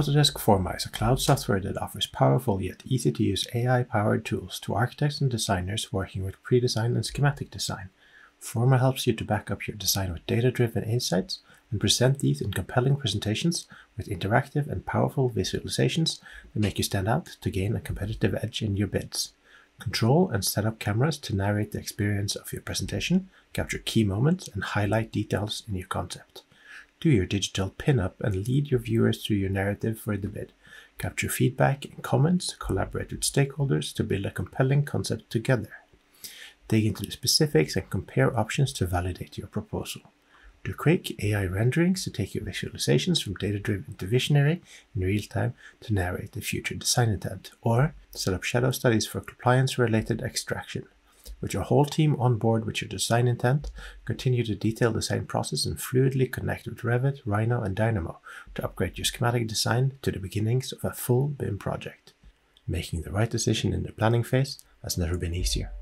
Autodesk Forma is a cloud software that offers powerful yet easy to use AI powered tools to architects and designers working with pre design and schematic design. Forma helps you to back up your design with data driven insights and present these in compelling presentations with interactive and powerful visualizations that make you stand out to gain a competitive edge in your bids. Control and set up cameras to narrate the experience of your presentation, capture key moments, and highlight details in your concept. Do your digital pin-up and lead your viewers through your narrative for the bid. Capture feedback and comments, collaborate with stakeholders to build a compelling concept together. Dig into the specifics and compare options to validate your proposal. Do quick AI renderings to take your visualizations from data-driven to visionary in real time to narrate the future design intent, or set up shadow studies for compliance-related extraction. With your whole team on board with your design intent, continue to detail the detailed design process and fluidly connect with Revit, Rhino, and Dynamo to upgrade your schematic design to the beginnings of a full BIM project. Making the right decision in the planning phase has never been easier.